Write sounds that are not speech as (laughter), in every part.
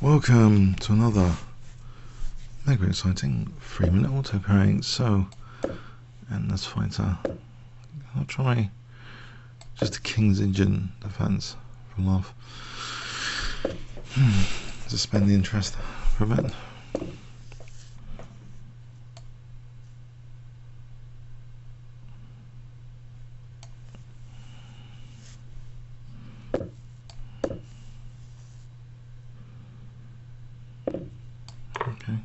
Welcome to another mega exciting three minute auto pairing. So, Endless Fighter. I'll try just a King's Indian defense for love. Suspend hmm, the interest for a bit. Okay.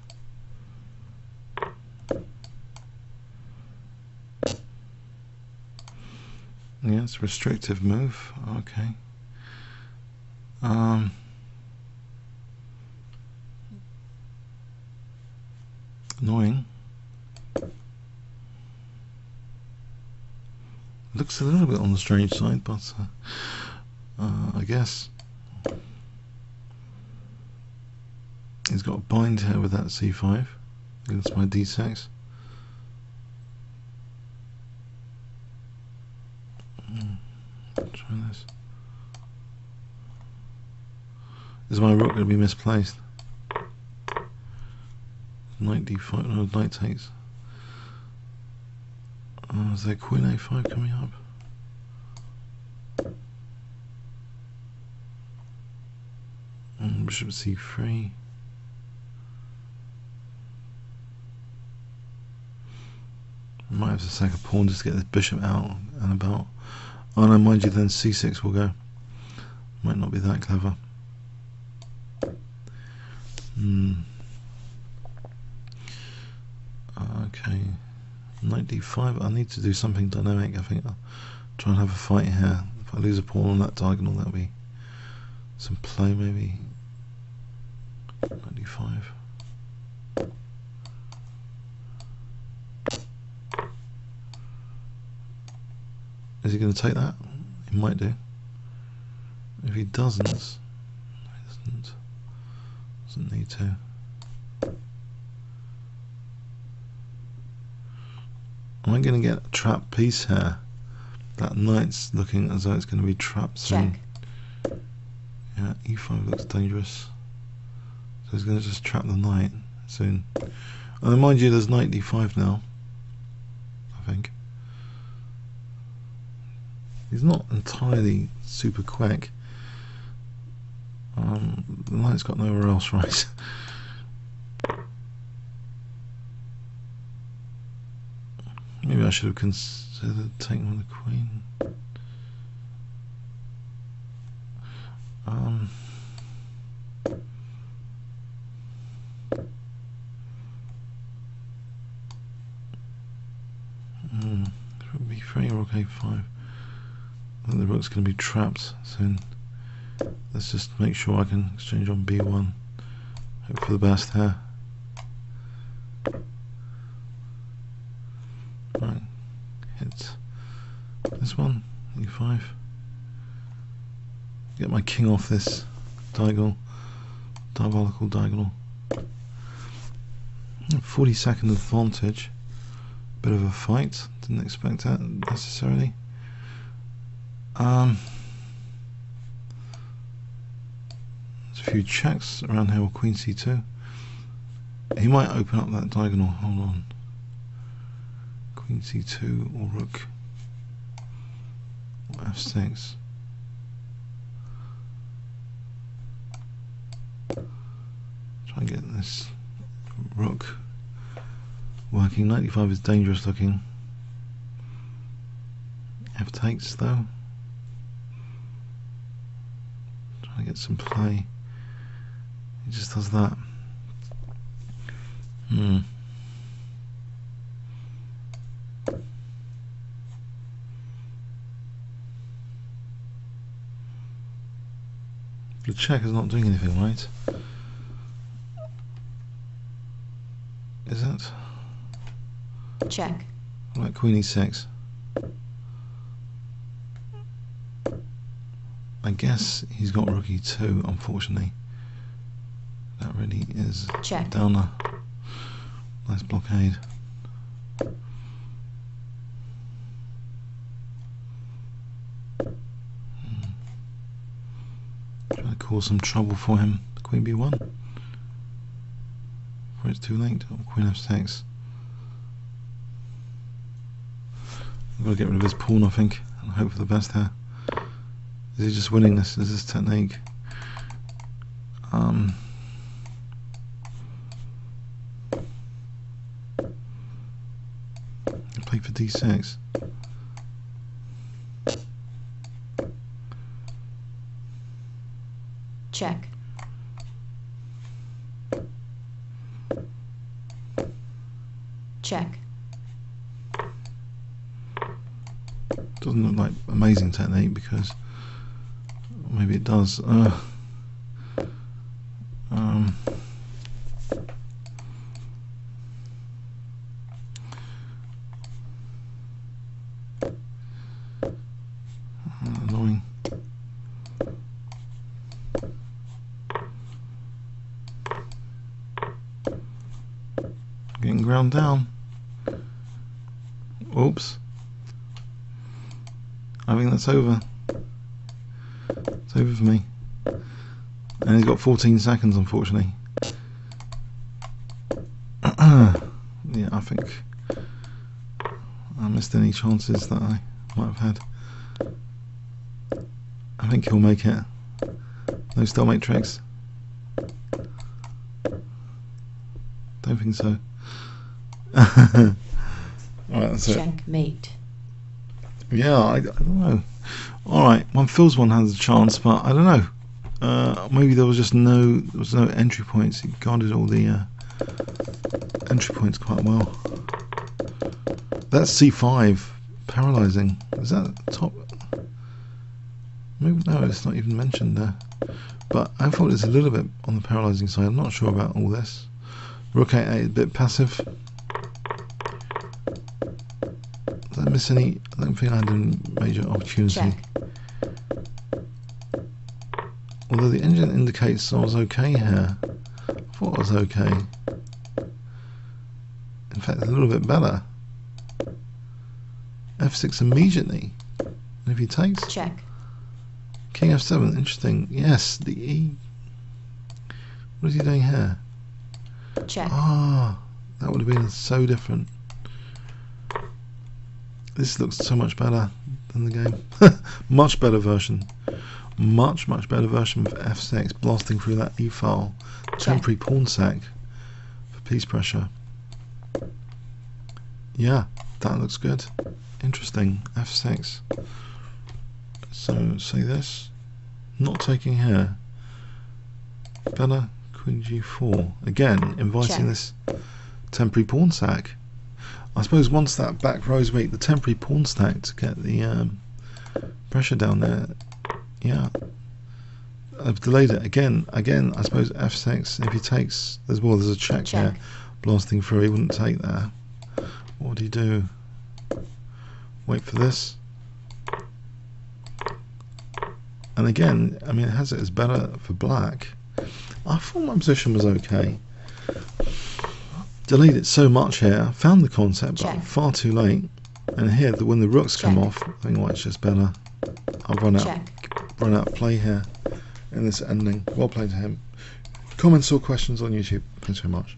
Yes, restrictive move. Okay. Um. Annoying. Looks a little bit on the strange side, but uh, uh, I guess he's got a bind here with that c5 against my d6. Mm, Try this. Is my rook going to be misplaced? Knight d5, no, knight takes. Uh, is there queen a5 coming up? Mm, bishop c3. Might have to sack a pawn just to get this bishop out and about. Oh no, mind you, then c6 will go. Might not be that clever. Hmm. Okay. Knight d5. I need to do something dynamic. I think I'll try and have a fight here. If I lose a pawn on that diagonal, that'll be some play maybe. Knight d5. Is he going to take that? He might do. If he doesn't, he doesn't, doesn't need to. Am I going to get a trap piece here? That knight's looking as though it's going to be trapped soon. Check. Yeah, e5 looks dangerous. So he's going to just trap the knight soon. And mind you, there's knight d5 now. I think. He's not entirely super quick. Um, the knight's got nowhere else, right? (laughs) Maybe I should have considered taking the queen. Um, hmm, rook b3 or rook a5. I think the rook's going to be trapped soon. Let's just make sure I can exchange on b1. Hope for the best here. Right, hit this one, e5. Get my king off this diagonal, diabolical diagonal. 40 second advantage. Bit of a fight. Didn't expect that necessarily. Um, there's a few checks around here with queen c2. He might open up that diagonal. Hold on. Queen c2 or rook f6. Try and get this rook working. 95 is dangerous looking. F takes though. Some play. He just does that. Hmm. The check is not doing anything, right? Is it? Check. Right, Queen e6. I guess he's got rookie e2, unfortunately. That really is Check. down a nice blockade. Hmm. Trying to cause some trouble for him. queen b1. Before it's too late. Or queen f6. I've got to get rid of his pawn, I think, and hope for the best here. Is he just winning this? Is this technique? Um, play for d6. Check. Check. Doesn't look like amazing technique because maybe it does. Uh, um, annoying. Getting ground down. Oops. I think that's over. It's over for me. And he's got 14 seconds, unfortunately. (clears throat) yeah, I think I missed any chances that I might have had. I think he'll make it. No stalemate tricks. Don't think so. (laughs) Alright, that's it. Checkmate. Yeah, I, I don't know. All right, one feels one has a chance, but I don't know. Uh, maybe there was just no there was no entry points. He guarded all the uh, entry points quite well. That's C5, paralyzing. Is that top? Maybe no, it's not even mentioned there. But I thought it's a little bit on the paralyzing side. I'm not sure about all this. Rook A8 a bit passive. Did I miss any? I don't think I had any major opportunity. Check. Although the engine indicates I was okay here. I thought I was okay. In fact, a little bit better. F6 immediately. And if he takes Check. King F7, interesting. Yes, the E. What is he doing here? Check. Ah, that would have been so different. This looks so much better than the game. (laughs) much better version. Much, much better version of F6, blasting through that E file. Temporary pawn sack for piece pressure. Yeah, that looks good. Interesting. F6. So, say this. Not taking here. Better. Queen G4. Again, inviting Check. this temporary pawn sack. I suppose once that back row's weak, the temporary pawn sack to get the um, pressure down there. Yeah. I've delayed it again. Again, I suppose F6. If he takes, there's well, there's a check, Check. here, blasting through. He wouldn't take there. What would he do? Wait for this. And again, I mean, it has it as better for black. I thought my position was okay. Delayed it so much here. Found the concept, but Check. far too late. And here, the, when the rooks come off, I think, it's just better. I've run out, Check. run out of play here in this ending. Well played to him. Comments or questions on YouTube. Thanks very much.